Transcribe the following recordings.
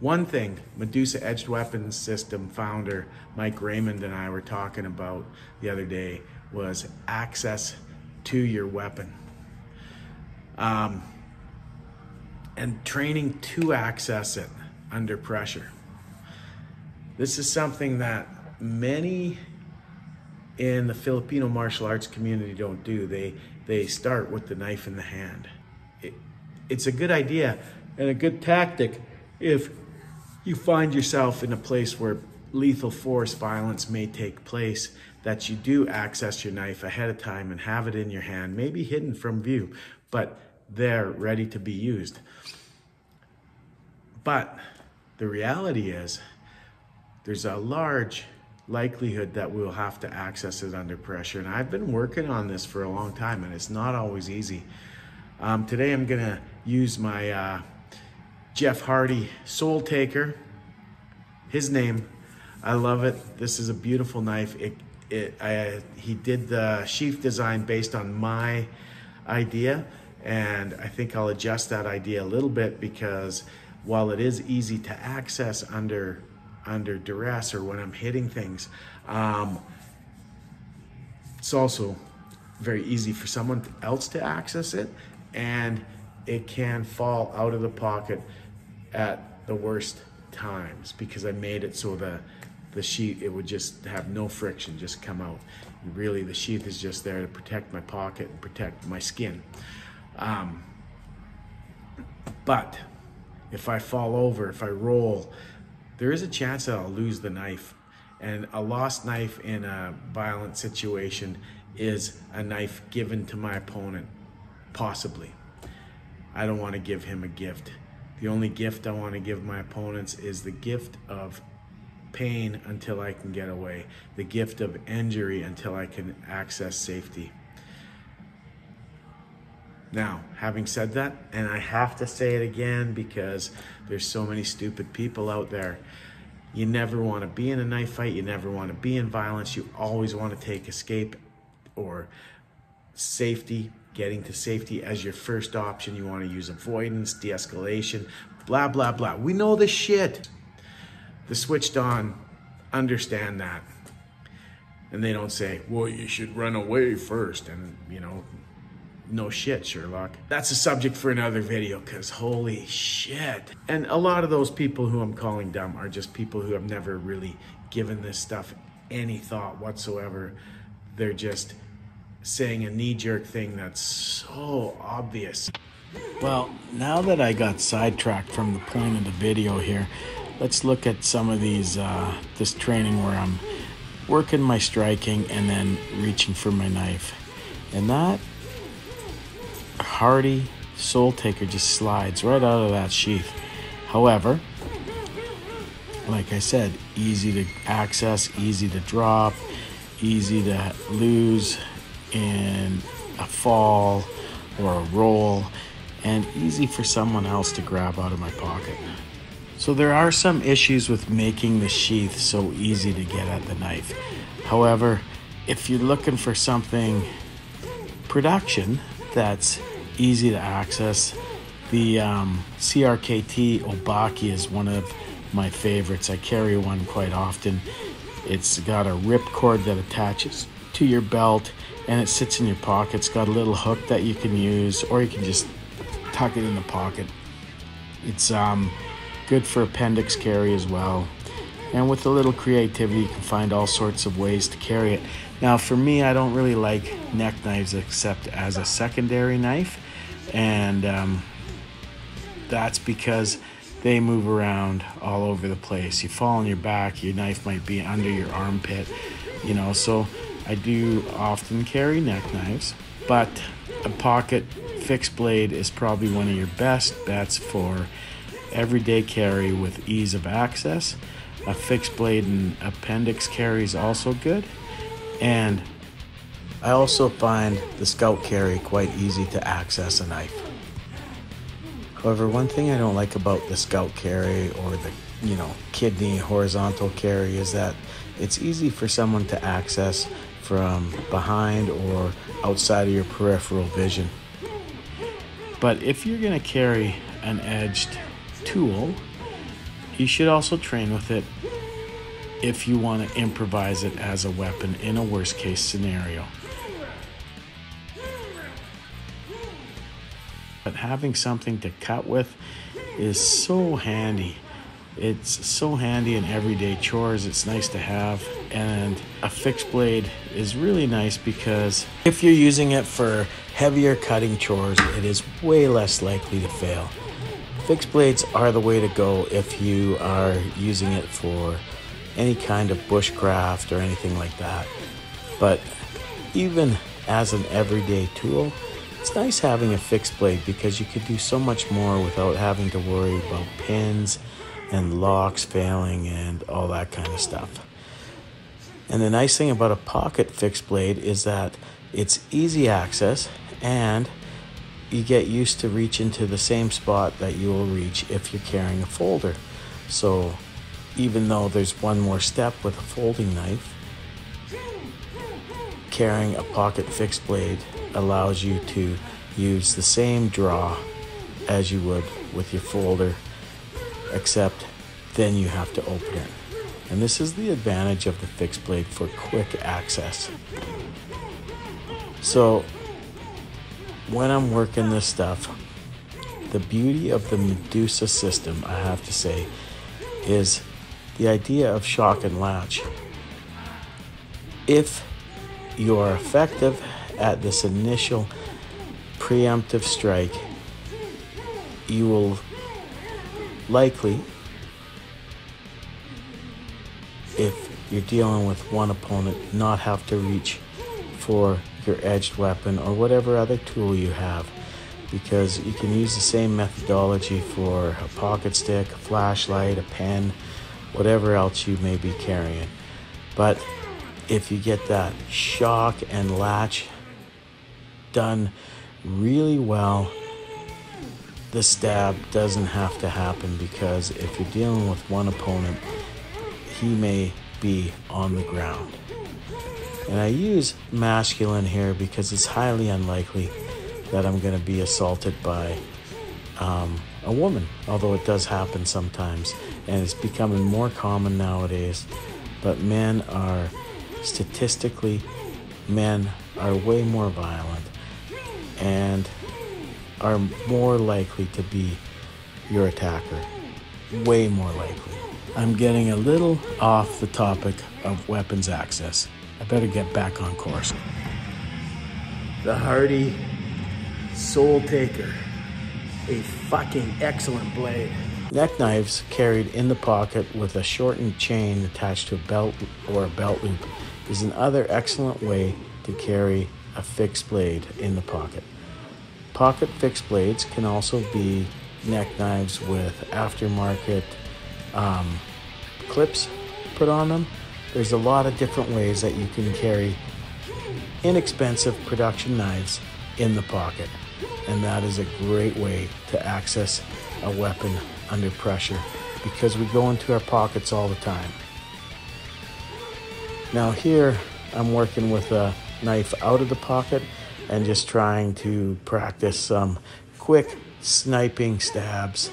One thing, Medusa Edged Weapons System founder Mike Raymond and I were talking about the other day was access to your weapon. Um, and training to access it under pressure. This is something that many in the Filipino martial arts community don't do. They they start with the knife in the hand. It, it's a good idea and a good tactic if you find yourself in a place where lethal force violence may take place that you do access your knife ahead of time and have it in your hand, maybe hidden from view, but there ready to be used. But the reality is there's a large likelihood that we'll have to access it under pressure. And I've been working on this for a long time and it's not always easy. Um, today I'm gonna use my uh, Jeff Hardy Soul Taker. His name, I love it. This is a beautiful knife. It, it, I, he did the sheath design based on my idea and I think I'll adjust that idea a little bit because while it is easy to access under under duress or when I'm hitting things. Um, it's also very easy for someone else to access it and it can fall out of the pocket at the worst times because I made it so the the sheath it would just have no friction just come out really the sheath is just there to protect my pocket and protect my skin um, but if I fall over if I roll there is a chance that I'll lose the knife. And a lost knife in a violent situation is a knife given to my opponent, possibly. I don't want to give him a gift. The only gift I want to give my opponents is the gift of pain until I can get away, the gift of injury until I can access safety. Now, having said that, and I have to say it again because there's so many stupid people out there. You never want to be in a knife fight. You never want to be in violence. You always want to take escape or safety, getting to safety as your first option. You want to use avoidance, de escalation, blah, blah, blah. We know this shit. The switched on understand that. And they don't say, well, you should run away first. And, you know, no shit, Sherlock. That's a subject for another video because holy shit. And a lot of those people who I'm calling dumb are just people who have never really given this stuff any thought whatsoever. They're just saying a knee jerk thing that's so obvious. Well, now that I got sidetracked from the point of the video here, let's look at some of these, uh, this training where I'm working my striking and then reaching for my knife. And that Hardy Soul Taker just slides right out of that sheath. However, like I said, easy to access, easy to drop, easy to lose in a fall or a roll, and easy for someone else to grab out of my pocket. So there are some issues with making the sheath so easy to get at the knife. However, if you're looking for something production that's easy to access. The um, CRKT Obake is one of my favorites. I carry one quite often. It's got a rip cord that attaches to your belt and it sits in your pocket. It's got a little hook that you can use or you can just tuck it in the pocket. It's um, good for appendix carry as well. And with a little creativity, you can find all sorts of ways to carry it. Now, for me, I don't really like neck knives except as a secondary knife and um, that's because they move around all over the place. You fall on your back, your knife might be under your armpit, you know. So I do often carry neck knives, but a pocket fixed blade is probably one of your best bets for everyday carry with ease of access. A fixed blade and appendix carry is also good, and I also find the scout carry quite easy to access a knife. However, one thing I don't like about the scout carry or the, you know, kidney horizontal carry is that it's easy for someone to access from behind or outside of your peripheral vision. But if you're going to carry an edged tool You should also train with it if you want to improvise it as a weapon in a worst case scenario. But having something to cut with is so handy. It's so handy in everyday chores. It's nice to have. And a fixed blade is really nice because if you're using it for heavier cutting chores, it is way less likely to fail. Fixed blades are the way to go if you are using it for any kind of bushcraft or anything like that. But even as an everyday tool, it's nice having a fixed blade because you could do so much more without having to worry about pins and locks failing and all that kind of stuff. And the nice thing about a pocket fixed blade is that it's easy access and you get used to reaching to the same spot that you will reach if you're carrying a folder. So even though there's one more step with a folding knife, carrying a pocket fixed blade allows you to use the same draw as you would with your folder, except then you have to open it. And this is the advantage of the fixed blade for quick access. So when I'm working this stuff, the beauty of the Medusa system, I have to say, is the idea of shock and latch. If you are effective at this initial preemptive strike, you will likely, you're dealing with one opponent, not have to reach for your edged weapon or whatever other tool you have because you can use the same methodology for a pocket stick, a flashlight, a pen, whatever else you may be carrying. But if you get that shock and latch done really well, the stab doesn't have to happen because if you're dealing with one opponent, he may be on the ground. And I use masculine here because it's highly unlikely that I'm going to be assaulted by um, a woman, although it does happen sometimes. And it's becoming more common nowadays. But men are statistically, men are way more violent and are more likely to be your attacker. Way more likely. I'm getting a little off the topic of weapons access. I better get back on course. The Hardy Soul Taker. A fucking excellent blade. Neck knives carried in the pocket with a shortened chain attached to a belt or a belt loop is another excellent way to carry a fixed blade in the pocket. Pocket fixed blades can also be neck knives with aftermarket um, clips put on them. There's a lot of different ways that you can carry inexpensive production knives in the pocket, and that is a great way to access a weapon under pressure because we go into our pockets all the time. Now here I'm working with a knife out of the pocket and just trying to practice some quick sniping stabs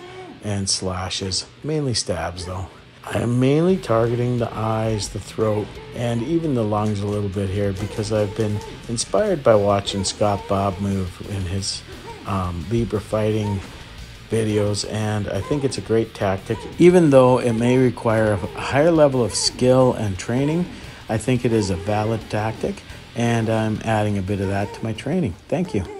and slashes, mainly stabs though. I am mainly targeting the eyes, the throat, and even the lungs a little bit here because I've been inspired by watching Scott Babb move in his um, Libre fighting videos, and I think it's a great tactic. Even though it may require a higher level of skill and training, I think it is a valid tactic, and I'm adding a bit of that to my training. Thank you.